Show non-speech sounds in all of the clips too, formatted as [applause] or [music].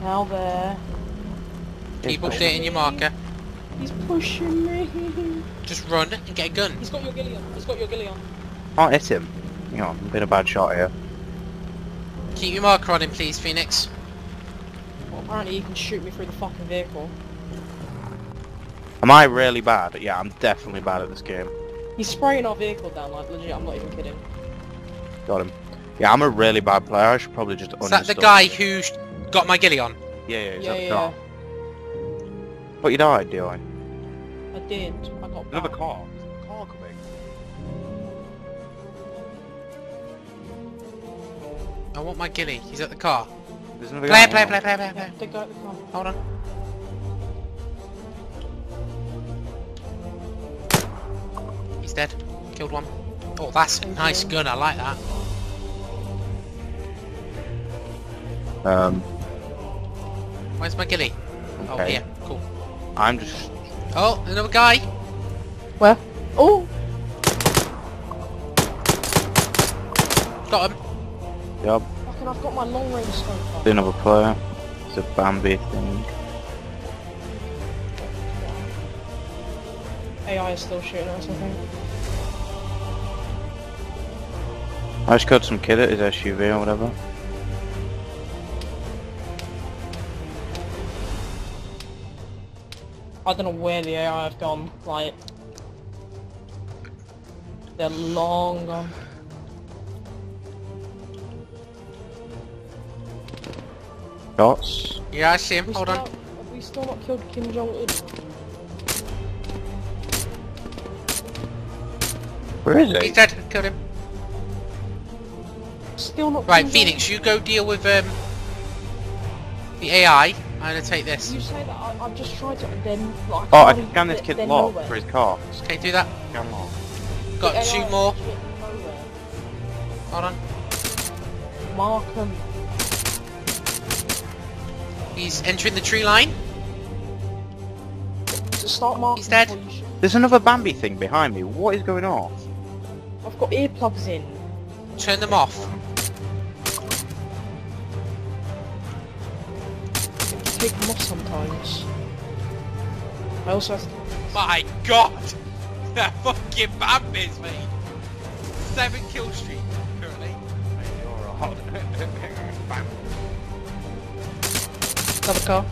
Now there. Keep updating your marker. He's pushing me. [laughs] Just run and get a gun. He's got your ghillie on. He's got your ghillie on. Can't hit him. Hang on, I'm being a bad shot here. Keep your marker on him, please, Phoenix. Well, apparently you can shoot me through the fucking vehicle. Am I really bad? Yeah, I'm definitely bad at this game. He's spraying our vehicle down, like legit, I'm not even kidding. Got him. Yeah, I'm a really bad player. I should probably just Is that the guy who sh- got my ghillie on? Yeah, yeah, he's yeah, at the yeah, car. But you died, do I? I did. I got Another back. car. There's a car coming. I want my ghillie. He's at the car. There's another Play, guy. play, play, play, play, Yeah, play. they go at the car. Hold on. He's dead. Killed one. Oh, that's a nice gun. I like that. Um, Where's my ghillie? Oh, Okay. here. Cool. I'm just... Oh, another guy. Where? Oh! Got him. Yep, Fucking, I've got my long range scope on. another player. It's a Bambi thing. AI is still shooting us, I think. I just killed some kid at his SUV or whatever. I don't know where the AI have gone, like... They're long gone. Shots. Yeah, I see him. Hold still, on. Have we still not killed Kim Jong-un? Where is he? He's dead. Killed him. Still not Right, Phoenix, you go deal with um the AI. I'm gonna take this. You say that, I, I've just tried to, then... Like, Oh, I can't scan this they're- kid's lock nowhere. for his car. Okay, do that. Scan lock. Got The two AI more. is legit nowhere. Hold on. Mark him. He's entering the tree line. So start marking He's dead. before you shoot. There's another Bambi thing behind me. What is going on? I've got earplugs in. Turn them off. Take them off sometimes. I also have to... My God! [laughs] They're fucking Bambis, mate. Seven kill streak currently. You're a hot [laughs] Another car.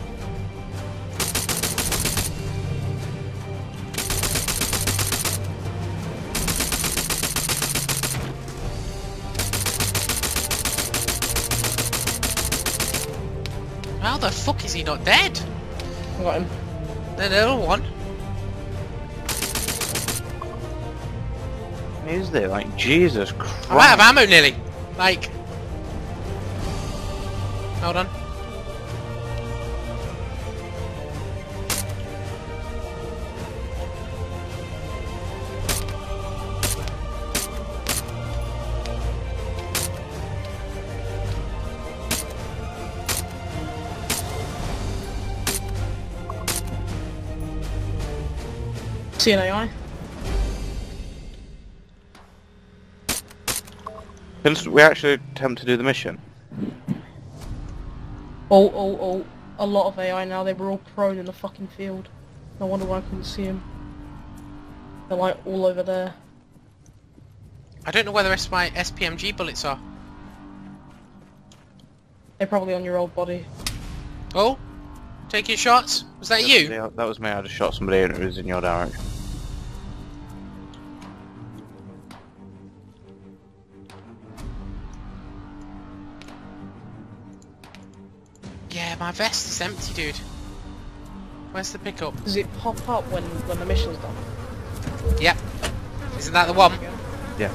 How the fuck is he not dead? I got him. Then the other one. Is there? Like, Jesus Christ. I have ammo nearly. Like. Hold on. See an AI? Can we actually attempt to do the mission? Oh, oh, oh. A lot of AI now. They were all prone in the fucking field. No wonder why I couldn't see them. They're like all over there. I don't know where the rest of my SPMG bullets are. They're probably on your old body. Oh, taking shots. Was that you? Yeah, that was me. I just shot somebody and it was in your direction. My vest is empty, dude. Where's the pickup? Does it pop up when when the mission's done? Yep. Isn't that the one? Yeah.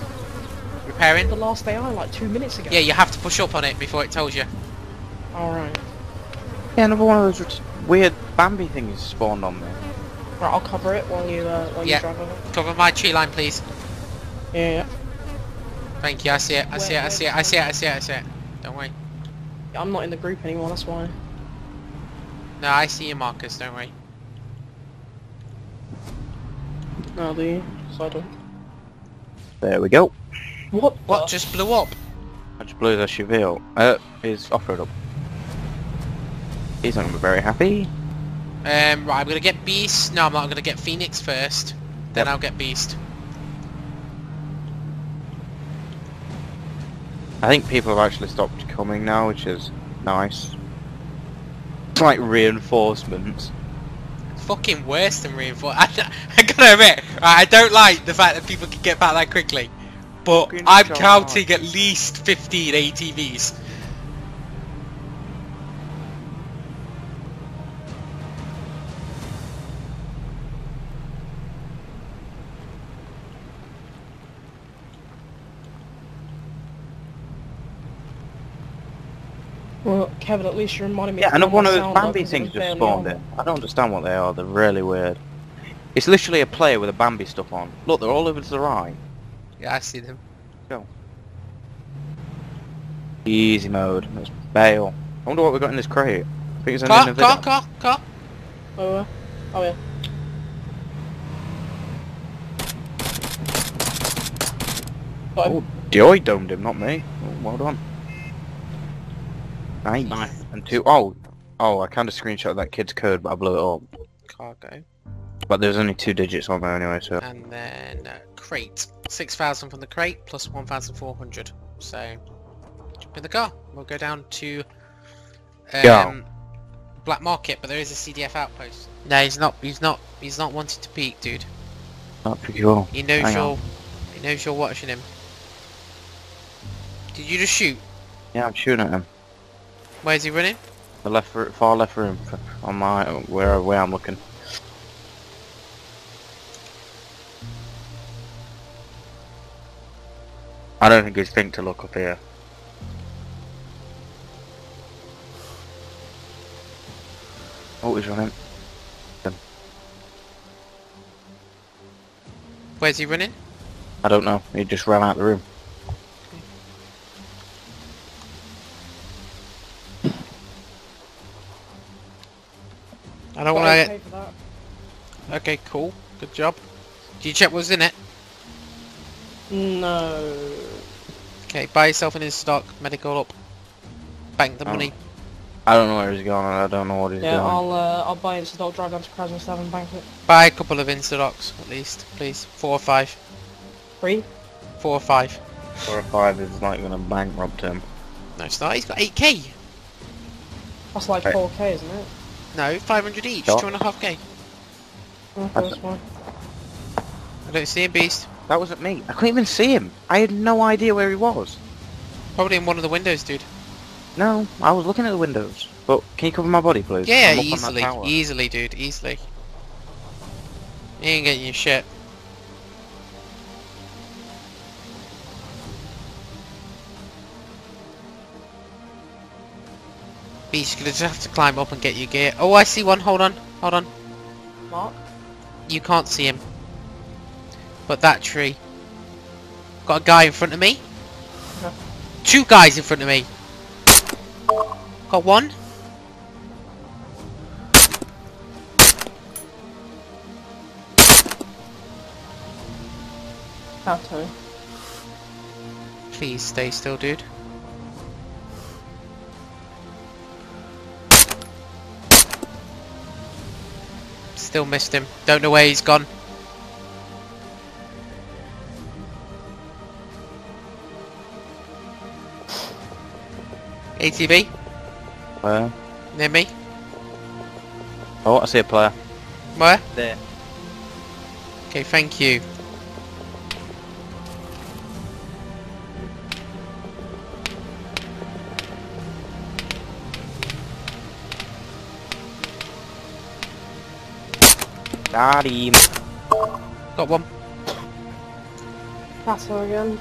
Repairing? The last AI like two minutes ago. Yeah, you have to push up on it before it tells you. Alright. Yeah, another one of those weird Bambi things spawned on me. Right, I'll cover it while you uh, while Yeah. you drive over. Cover my tree line, please. Yeah, yeah. Thank you. I see it. I see it. I see it. I see it. I see it. I see it. Don't worry. yeah. I'm not in the group anymore. That's why. No, I see your markers. Don't worry. No, do you? So There we go. What? What the- just blew up? I just blew his SUV up. Uh, his off-road up. He's not gonna be very happy. Um, right, I'm gonna get Beast. No, I'm not. I'm gonna get Phoenix first. Then Yep. I'll get Beast. I think people have actually stopped coming now, which is nice. It's like reinforcements. Fucking worse than reinforced. [laughs] I, I gotta admit, I don't like the fact that people can get back that quickly. But Fucking I'm charge. counting at least 15 ATVs. Kevin, at least you reminded me. Yeah, another one of those Bambi up Bambi 'cause it things just spawned on. in. I don't understand what they are. They're really weird. It's literally a player with a Bambi stuff on. Look, they're all over to the right. Yeah, I see them. Go. Easy mode. Let's bail. I wonder what we got in this crate. I think it's an Car, Nvidia. car, car, car. Oh, uh, oh yeah. Got him. Oh, Joy domed him, not me. Oh, well done. Nice. And two. Oh, oh, I kind of screenshot that kid's code, but I blew it up. Cargo. But there's only two digits on there anyway, so. And then uh, crate. 6,000 from the crate plus 1,400. So, jump in the car. We'll go down to um, Yeah. Black Market, but there is a CDF outpost. No, he's not. He's not. He's not wanting to peek, dude. Not pretty cool. He knows Hang you're. on. He knows you're watching him. Did you just shoot? Yeah, I'm shooting at him. Where's he running? The left, far left room on my where where I'm looking. I don't think he's think to look up here. Oh, he's running. Where's he running? I don't know. He just ran out of the room. Okay, cool. Good job. Did you check what was in it? No. Okay, buy yourself an in-stock medical up. Bank the Oh. money. I don't know where he's going. and I don't know what he's Yeah, doing. I'll uh, I'll buy into dog drive down to Crescent Seven Bank it. Buy a couple of Instadocs at least, please. Four or five. Three? Four or five. Four or five is like gonna bankrupt him. No, it's not. He's got 8k. That's like Right. 4k, isn't it? No, 500 each. Sure. Two and a half k. I don't see a beast. That wasn't me. I couldn't even see him. I had no idea where he was. Probably in one of the windows, dude. No, I was looking at the windows. But can you cover my body, please? Yeah, I'm up on that easily. Easily, dude. Easily. You ain't getting your shit. Beast, you're gonna just have to climb up and get your gear. Oh, I see one. Hold on. Hold on. Mark. You can't see him. But that tree. Got a guy in front of me. Two guys in front of me. Got one. To. Please stay still, dude. Still missed him. Don't know where he's gone. ATV, Where? near me. Oh, I see a player. Where? There. Okay, thank you. Got him. Got one. Castle again.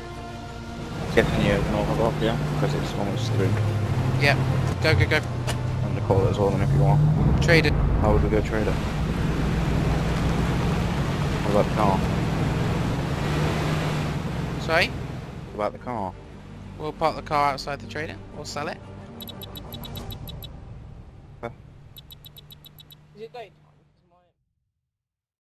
Guessing you can overlook off, yeah? Because it's almost through. Yep. Go, go, go. And the call it as well, then if you want. Traded. How would we go trade it? What about the car? Sorry? What about the car? We'll park the car outside the trader. We'll sell it. Is it dead?